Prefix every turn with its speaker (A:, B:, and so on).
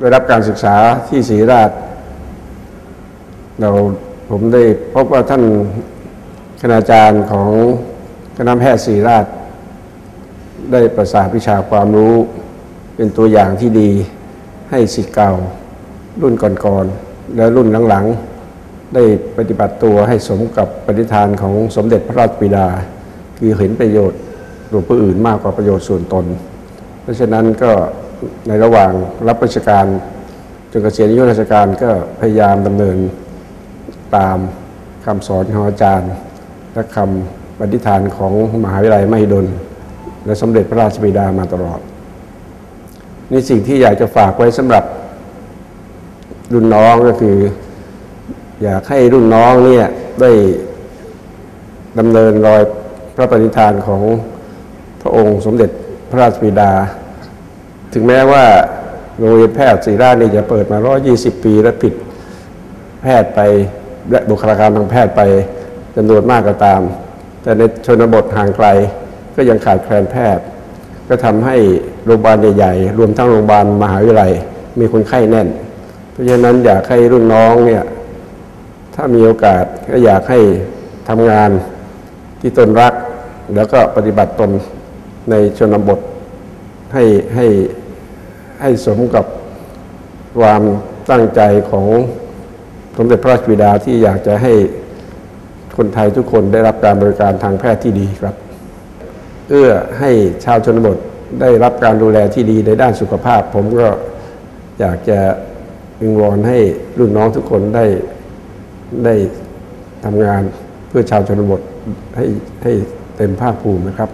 A: ได้รับการศึกษาที่ศรีราช เราผมได้พบว่าท่านคณาจารย์ของคณะแพทย์ศรีราช ได้ประสานวิชาความรู้เป็นตัวอย่างที่ดีให้ศิษย์เก่า รุ่นก่อนๆ และรุ่นหลังๆ ได้ปฏิบัติตัวให้สมกับปฏิฐานของสมเด็จพระราชบิดา คือเห็นประโยชน์หรือผู้อื่นมากกว่าประโยชน์ส่วนตน เพราะฉะนั้นก็ ในระหว่างรับราชการจนเกษียณอายุราชการก็พยายามดำเนินตามคำสอนของอาจารย์ และคำปฏิฐานของมหาวิทยาลัยมหิดล และสมเด็จพระราชบิดามาตลอด นี่สิ่งที่อยากจะฝากไว้สำหรับรุ่นน้องก็คือ อยากให้รุ่นน้องเนี่ยได้ดำเนินรอยพระปฏิฐานของพระองค์สมเด็จพระราชบิดา ถึงแม้ว่าโรงเรียนแพทย์ศรีราชนี่จะเปิดมา 120 ปีและผิดแพทย์ไปและบุคลากรทางแพทย์ไปจำนวนมากก็ตาม แต่ในชนบทห่างไกลก็ยังขาดแคลนแพทย์ ก็ทำให้โรงพยาบาลใหญ่ๆ รวมทั้งโรงพยาบาลมหาวิทยาลัย มีคนไข้แน่น เพราะฉะนั้นอยากให้รุ่นน้องเนี่ยถ้ามีโอกาสก็อยากให้ทำงานที่ตนรัก แล้วก็ปฏิบัติตนในชนบทให้ให้ ให้สมกับความตั้งใจของสมเด็จพระราชบิดาที่อยากจะให้คนไทยทุกคนได้รับการบริการทางแพทย์ที่ดีครับ เอื้อให้ชาวชนบทได้รับการดูแลที่ดีในด้านสุขภาพ ผมก็อยากจะวิงวอนให้รุ่นน้องทุกคนได้ได้ทำงานเพื่อชาวชนบทให้ให้เต็มภาคภูมินะครับ